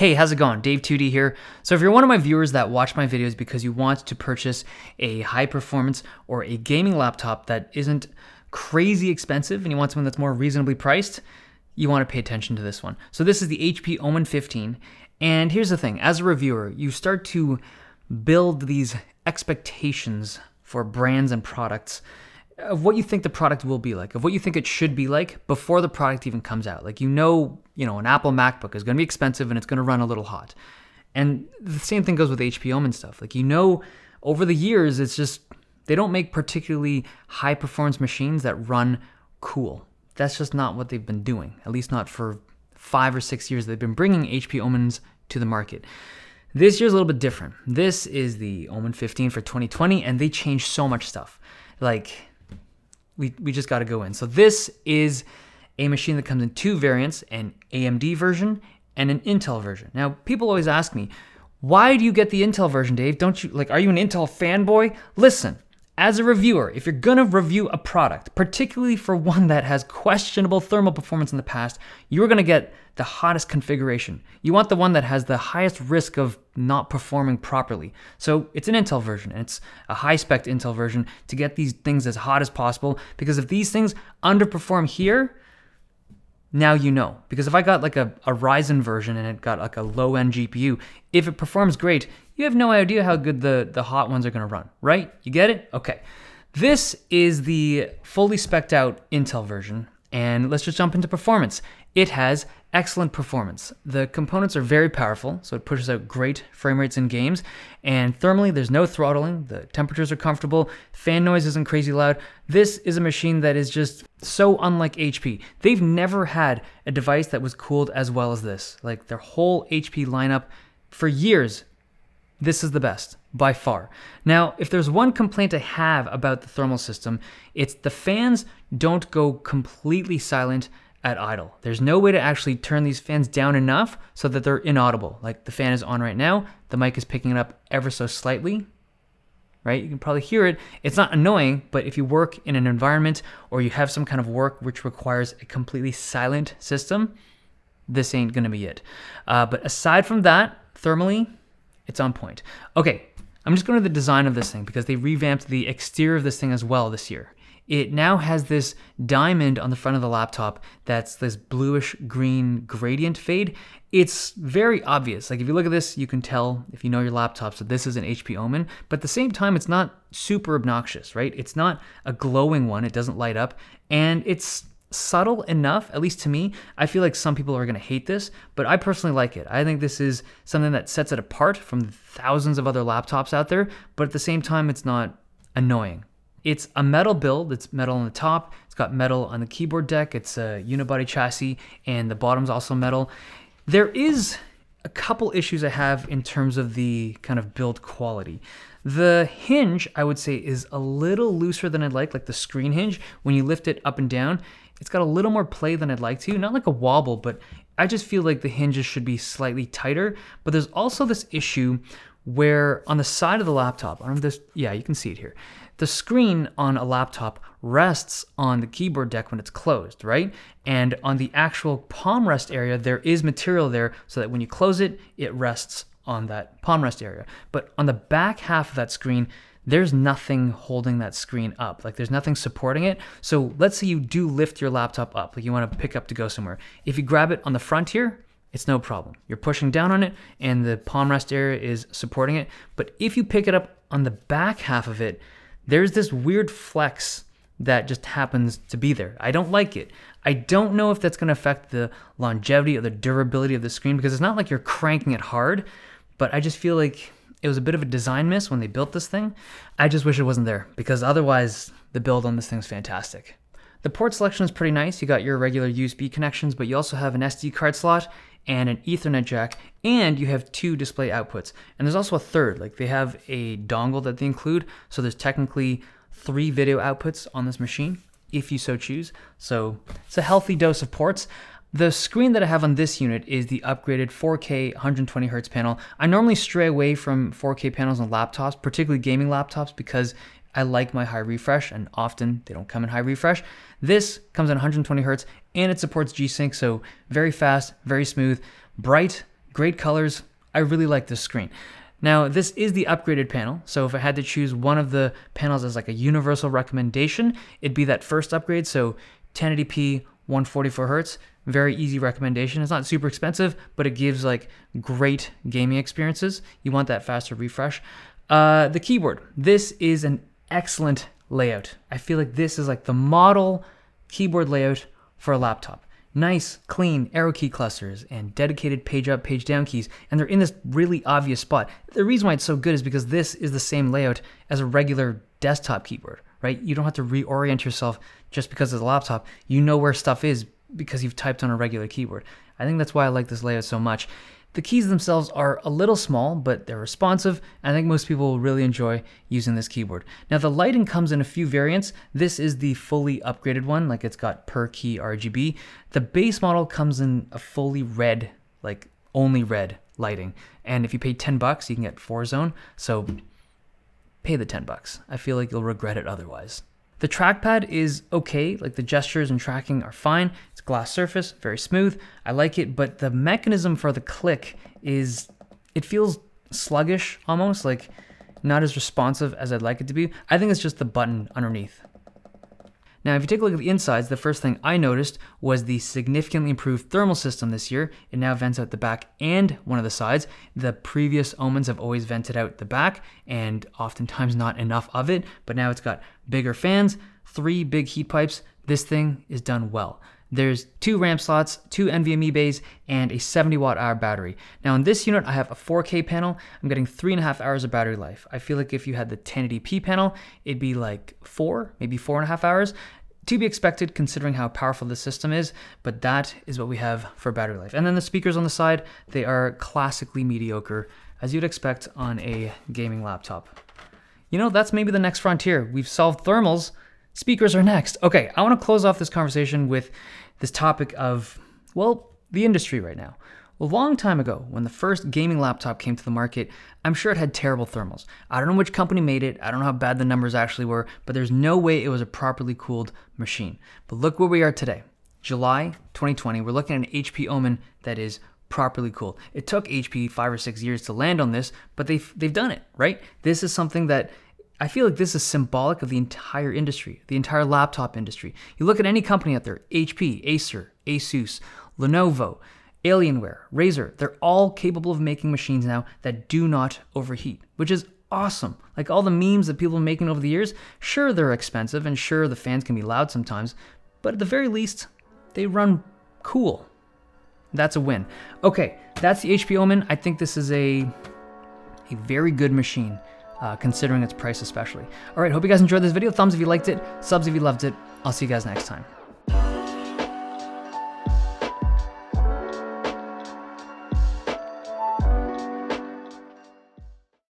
Hey, how's it going? Dave 2D here. So if you're one of my viewers that watch my videos because you want to purchase a high performance or a gaming laptop that isn't crazy expensive and you want something that's more reasonably priced, you want to pay attention to this one. So this is the HP Omen 15. And here's the thing, as a reviewer, you start to build these expectations for brands and products of what you think the product will be like, of what you think it should be like before the product even comes out. Like you know, you know, an Apple MacBook is going to be expensive and it's going to run a little hot. And the same thing goes with HP Omen stuff. Like you know, over the years, it's just they don't make particularly high performance machines that run cool. That's just not what they've been doing. At least not for five or six years. They've been bringing HP Omens to the market. This year's a little bit different. This is the Omen 15 for 2020, and they changed so much stuff. Like we, we just got to go in. So this is a machine that comes in two variants, an AMD version and an Intel version. Now, people always ask me, why do you get the Intel version, Dave? Don't you like are you an Intel fanboy? Listen, as a reviewer, if you're gonna review a product, particularly for one that has questionable thermal performance in the past, you're gonna get the hottest configuration. You want the one that has the highest risk of not performing properly. So it's an Intel version, and it's a high spec Intel version to get these things as hot as possible. Because if these things underperform here, now you know. Because if I got like a, a Ryzen version and it got like a low end GPU, if it performs great, you have no idea how good the, the hot ones are going to run, right? You get it? Okay. This is the fully specced out Intel version, and let's just jump into performance. It has excellent performance. The components are very powerful, so it pushes out great frame rates in games, and thermally there's no throttling, the temperatures are comfortable, fan noise isn't crazy loud. This is a machine that is just so unlike HP. They've never had a device that was cooled as well as this. Like their whole HP lineup for years this is the best by far. Now, if there's one complaint I have about the thermal system, it's the fans don't go completely silent at idle. There's no way to actually turn these fans down enough so that they're inaudible. Like the fan is on right now, the mic is picking it up ever so slightly, right? You can probably hear it. It's not annoying, but if you work in an environment or you have some kind of work which requires a completely silent system, this ain't gonna be it. Uh, but aside from that, thermally, it's on point. Okay, I'm just going to the design of this thing because they revamped the exterior of this thing as well this year. It now has this diamond on the front of the laptop that's this bluish green gradient fade. It's very obvious. Like if you look at this, you can tell if you know your laptop, so this is an HP Omen, but at the same time, it's not super obnoxious, right? It's not a glowing one. It doesn't light up and it's subtle enough, at least to me. I feel like some people are going to hate this, but I personally like it. I think this is something that sets it apart from thousands of other laptops out there, but at the same time, it's not annoying. It's a metal build. It's metal on the top. It's got metal on the keyboard deck. It's a unibody chassis, and the bottom's also metal. There is a couple issues I have in terms of the kind of build quality. The hinge, I would say, is a little looser than I'd like, like the screen hinge. When you lift it up and down, it's got a little more play than I'd like to. Not like a wobble, but I just feel like the hinges should be slightly tighter. But there's also this issue where on the side of the laptop, on this, yeah, you can see it here. The screen on a laptop rests on the keyboard deck when it's closed, right? And on the actual palm rest area, there is material there so that when you close it, it rests on that palm rest area. But on the back half of that screen, there's nothing holding that screen up. Like there's nothing supporting it. So let's say you do lift your laptop up, like you want to pick up to go somewhere. If you grab it on the front here, it's no problem. You're pushing down on it and the palm rest area is supporting it. But if you pick it up on the back half of it, there's this weird flex that just happens to be there. I don't like it. I don't know if that's going to affect the longevity or the durability of the screen because it's not like you're cranking it hard, but I just feel like it was a bit of a design miss when they built this thing. I just wish it wasn't there because otherwise the build on this thing is fantastic. The port selection is pretty nice. You got your regular USB connections, but you also have an SD card slot and an Ethernet jack, and you have two display outputs. And there's also a third, like they have a dongle that they include, so there's technically three video outputs on this machine if you so choose. So it's a healthy dose of ports. The screen that I have on this unit is the upgraded 4K 120Hz panel. I normally stray away from 4K panels on laptops, particularly gaming laptops, because I like my high refresh and often they don't come in high refresh. This comes in 120 Hz and it supports G-Sync, so very fast, very smooth, bright, Great colors. I really like this screen. Now, this is the upgraded panel, so if I had to choose one of the panels as like a universal recommendation, it'd be that first upgrade, so 1080p, 144 hertz, very easy recommendation. It's not super expensive, but it gives like great gaming experiences. You want that faster refresh. Uh, the keyboard. This is an excellent layout. I feel like this is like the model keyboard layout for a laptop. Nice, clean arrow key clusters and dedicated page up, page down keys, and they're in this really obvious spot. The reason why it's so good is because this is the same layout as a regular desktop keyboard, right? You don't have to reorient yourself just because of the laptop. You know where stuff is because you've typed on a regular keyboard. I think that's why I like this layout so much. The keys themselves are a little small, but they're responsive. I think most people will really enjoy using this keyboard. Now the lighting comes in a few variants. This is the fully upgraded one, like it's got per key RGB. The base model comes in a fully red, like only red lighting. And if you pay 10 bucks, you can get four zone. So pay the 10 bucks. I feel like you'll regret it otherwise. The trackpad is okay, like the gestures and tracking are fine. It's glass surface, very smooth. I like it, but the mechanism for the click is, it feels sluggish almost, like not as responsive as I'd like it to be. I think it's just the button underneath. Now, if you take a look at the insides, the first thing I noticed was the significantly improved thermal system this year. It now vents out the back and one of the sides. The previous Omens have always vented out the back and oftentimes not enough of it, but now it's got bigger fans, three big heat pipes. This thing is done well. There's two RAM slots, two NVMe bays, and a 70 watt hour battery. Now in this unit, I have a 4K panel. I'm getting three and a half hours of battery life. I feel like if you had the 1080p panel, it'd be like four, maybe four and a half hours. To be expected considering how powerful the system is, but that is what we have for battery life. And then the speakers on the side, they are classically mediocre, as you'd expect on a gaming laptop. You know, that's maybe the next frontier. We've solved thermals, Speakers are next. Okay, I want to close off this conversation with this topic of, well, the industry right now. A long time ago, when the first gaming laptop came to the market, I'm sure it had terrible thermals. I don't know which company made it, I don't know how bad the numbers actually were, but there's no way it was a properly cooled machine. But look where we are today. July 2020, we're looking at an HP Omen that is properly cooled. It took HP five or six years to land on this, but they've, they've done it, right? This is something that I feel like this is symbolic of the entire industry, the entire laptop industry. You look at any company out there HP, Acer, Asus, Lenovo, Alienware, Razer, they're all capable of making machines now that do not overheat, which is awesome. Like all the memes that people are making over the years, sure, they're expensive and sure, the fans can be loud sometimes, but at the very least, they run cool. That's a win. Okay, that's the HP Omen. I think this is a, a very good machine uh, considering its price especially. All right, hope you guys enjoyed this video. Thumbs if you liked it, subs if you loved it. I'll see you guys next time.